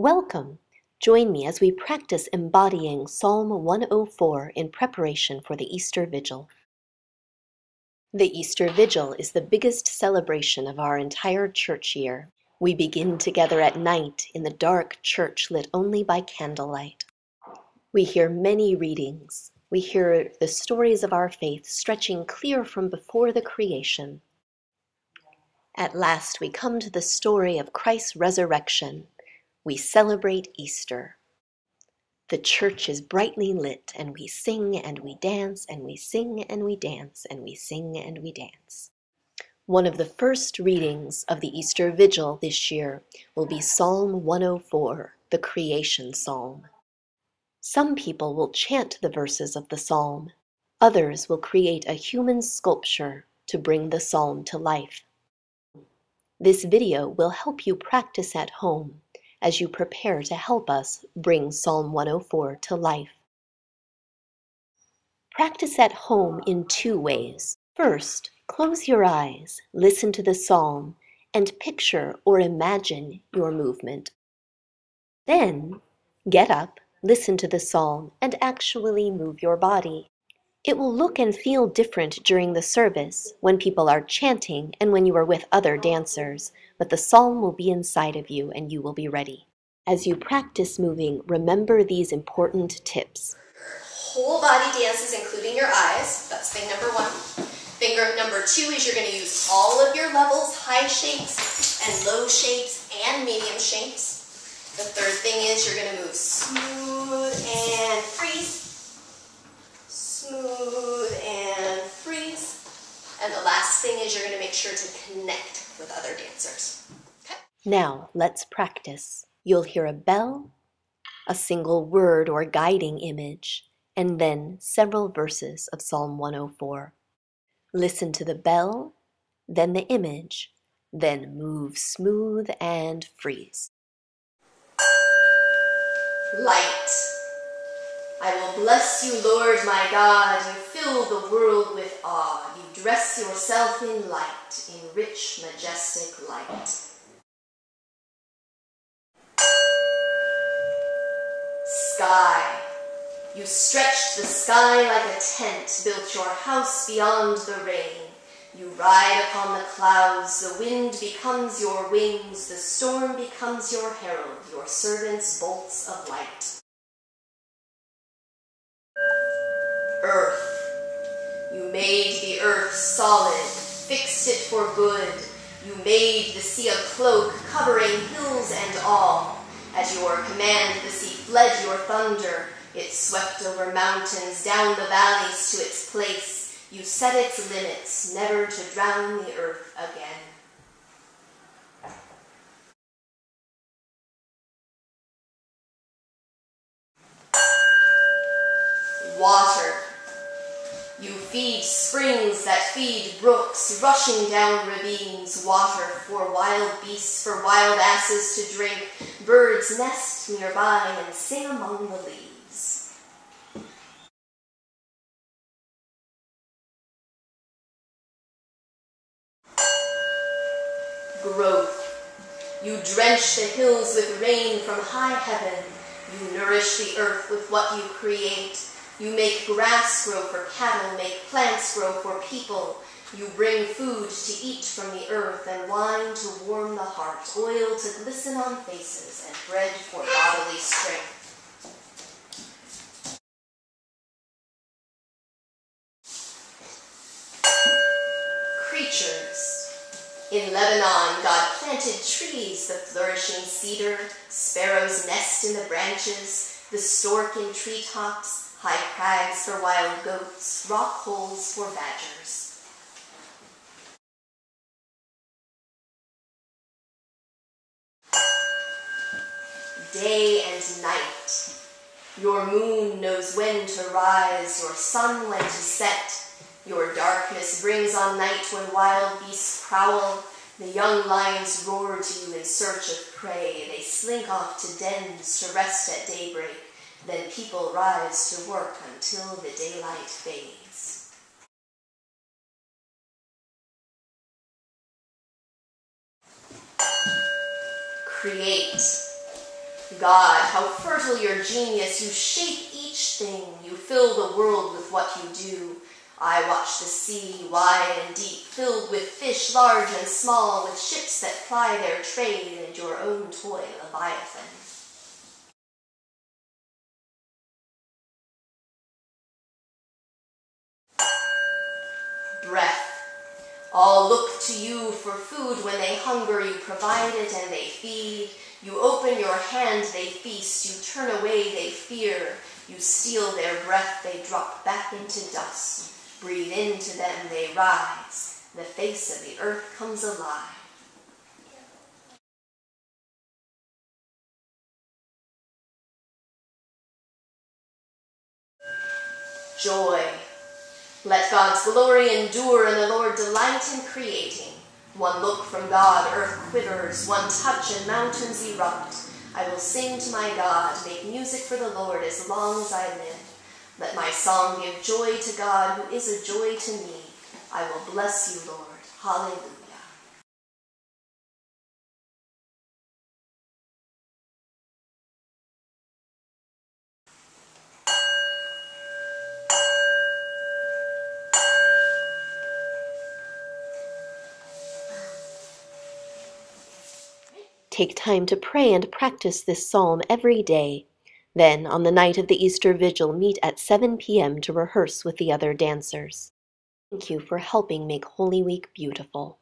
Welcome! Join me as we practice embodying Psalm 104 in preparation for the Easter Vigil. The Easter Vigil is the biggest celebration of our entire church year. We begin together at night in the dark church lit only by candlelight. We hear many readings. We hear the stories of our faith stretching clear from before the creation. At last we come to the story of Christ's resurrection. We celebrate Easter. The church is brightly lit, and we sing and we dance, and we sing and we dance, and we sing and we dance. One of the first readings of the Easter Vigil this year will be Psalm 104, the Creation Psalm. Some people will chant the verses of the psalm, others will create a human sculpture to bring the psalm to life. This video will help you practice at home as you prepare to help us bring Psalm 104 to life. Practice at home in two ways. First, close your eyes, listen to the psalm, and picture or imagine your movement. Then, get up, listen to the psalm, and actually move your body. It will look and feel different during the service, when people are chanting and when you are with other dancers, but the psalm will be inside of you and you will be ready. As you practice moving, remember these important tips. Whole body dances, including your eyes. That's thing number one. Finger number two is you're going to use all of your levels, high shapes and low shapes and medium shapes. The third thing is you're going to move smooth and freeze smooth and freeze. And the last thing is you're going to make sure to connect with other dancers. Okay? Now, let's practice. You'll hear a bell, a single word or guiding image, and then several verses of Psalm 104. Listen to the bell, then the image, then move smooth and freeze. Light. I will bless you, Lord my God. You fill the world with awe. Dress yourself in light, in rich, majestic light. Sky. You stretched the sky like a tent, built your house beyond the rain. You ride upon the clouds, the wind becomes your wings, the storm becomes your herald, your servants bolts of light. Earth solid, fixed it for good. You made the sea a cloak, covering hills and all. At your command the sea fled your thunder. It swept over mountains, down the valleys to its place. You set its limits, never to drown the earth again. Water you feed springs that feed brooks, rushing down ravines, water for wild beasts, for wild asses to drink. Birds nest nearby and sing among the leaves. Growth. You drench the hills with rain from high heaven. You nourish the earth with what you create. You make grass grow for cattle, make plants grow for people. You bring food to eat from the earth, and wine to warm the heart, oil to glisten on faces, and bread for bodily strength. Creatures. In Lebanon, God planted trees, the flourishing cedar, sparrows nest in the branches, the stork in treetops, high crags for wild goats, rock holes for badgers. Day and night. Your moon knows when to rise, your sun when to set. Your darkness brings on night when wild beasts prowl. The young lions roar to you in search of prey. They slink off to dens to rest at daybreak. Then people rise to work until the daylight fades. Create. God, how fertile your genius, you shape each thing, you fill the world with what you do. I watch the sea, wide and deep, filled with fish large and small, with ships that ply their trade, and your own toy, Leviathan. Breath. All look to you for food when they hunger, you provide it and they feed. You open your hand, they feast. You turn away, they fear. You steal their breath, they drop back into dust. Breathe into them, they rise. The face of the earth comes alive. Joy. Let God's glory endure and the Lord delight in creating. One look from God, earth quivers, one touch and mountains erupt. I will sing to my God, make music for the Lord as long as I live. Let my song give joy to God, who is a joy to me. I will bless you, Lord. Hallelujah. Take time to pray and practice this psalm every day. Then, on the night of the Easter Vigil, meet at 7 p.m. to rehearse with the other dancers. Thank you for helping make Holy Week beautiful.